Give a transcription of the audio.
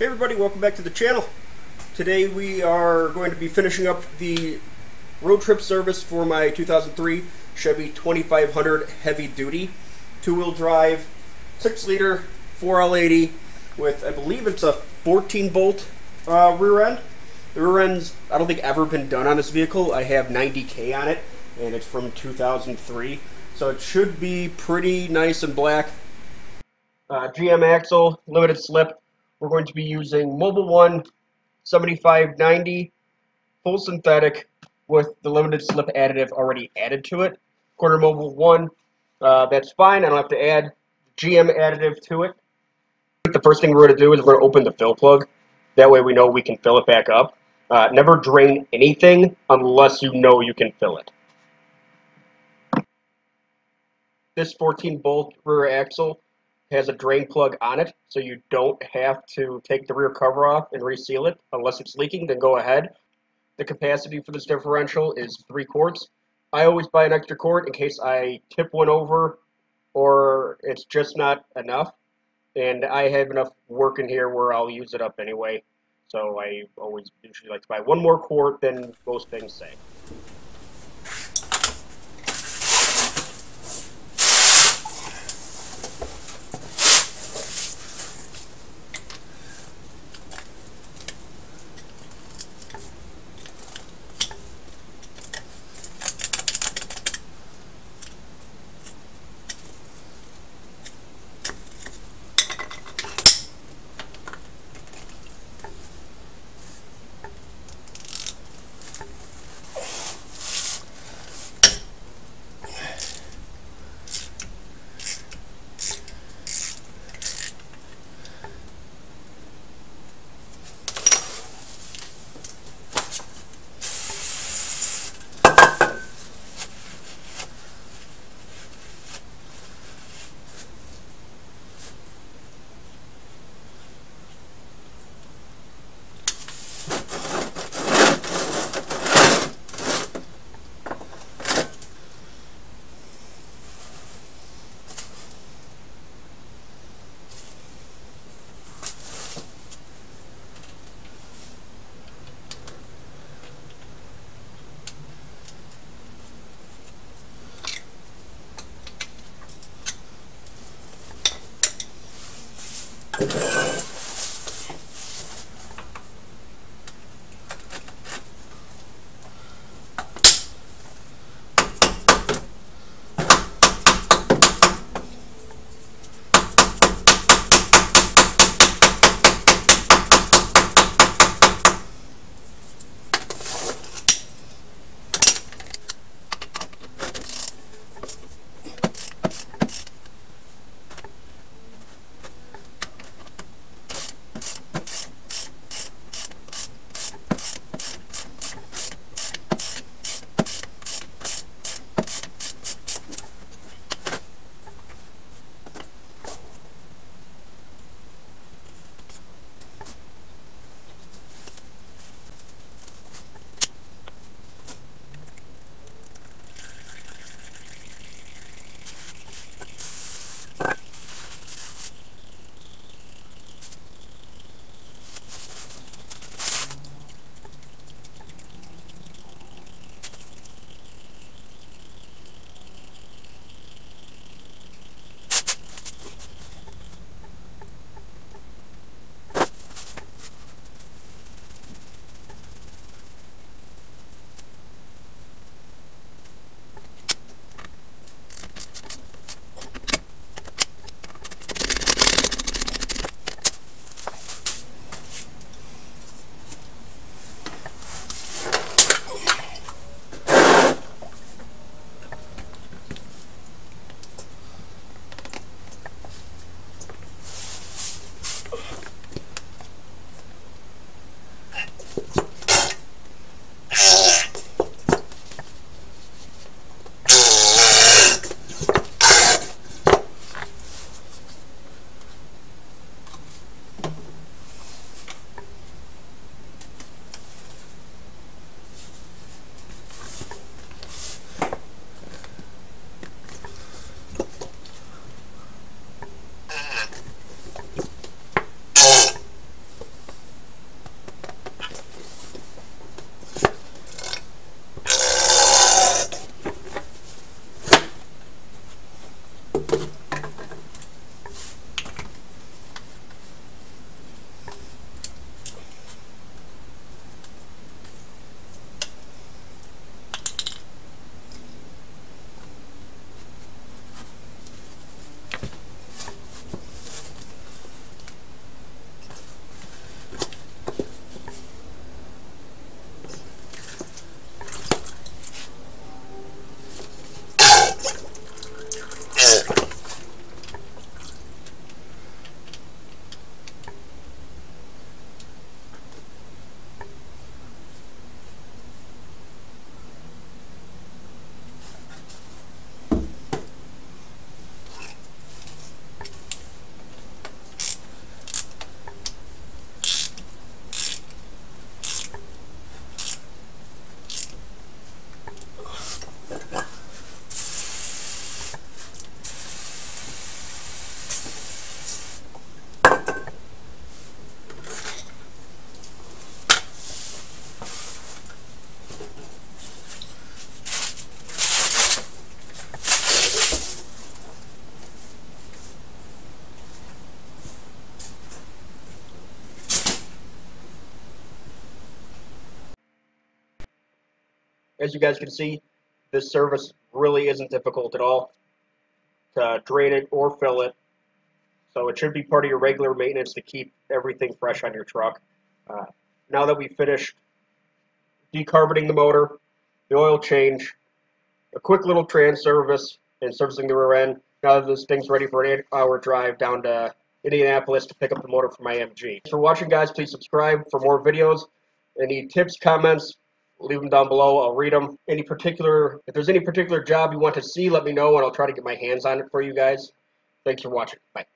Hey everybody, welcome back to the channel. Today we are going to be finishing up the road trip service for my 2003 Chevy 2500 Heavy Duty two-wheel drive, 6-liter, 4L80 with, I believe it's a 14-bolt uh, rear end. The rear end's, I don't think, ever been done on this vehicle. I have 90K on it, and it's from 2003. So it should be pretty nice and black. Uh, GM axle, limited slip, we're going to be using Mobil One 7590 full synthetic with the limited slip additive already added to it. Quarter Mobil One, uh, that's fine. I don't have to add GM additive to it. The first thing we're going to do is we're going to open the fill plug. That way we know we can fill it back up. Uh, never drain anything unless you know you can fill it. This 14 bolt rear axle has a drain plug on it, so you don't have to take the rear cover off and reseal it. Unless it's leaking, then go ahead. The capacity for this differential is 3 quarts. I always buy an extra quart in case I tip one over or it's just not enough. And I have enough work in here where I'll use it up anyway. So I always usually like to buy one more quart than most things say. As you guys can see, this service really isn't difficult at all to drain it or fill it. So it should be part of your regular maintenance to keep everything fresh on your truck. Uh, now that we've finished decarbonating the motor, the oil change, a quick little trans service, and servicing the rear end, now that this thing's ready for an eight-hour drive down to Indianapolis to pick up the motor for my MG. Thanks for watching, guys. Please subscribe for more videos. Any tips, comments, leave them down below. I'll read them. Any particular, if there's any particular job you want to see, let me know, and I'll try to get my hands on it for you guys. Thanks for watching. Bye.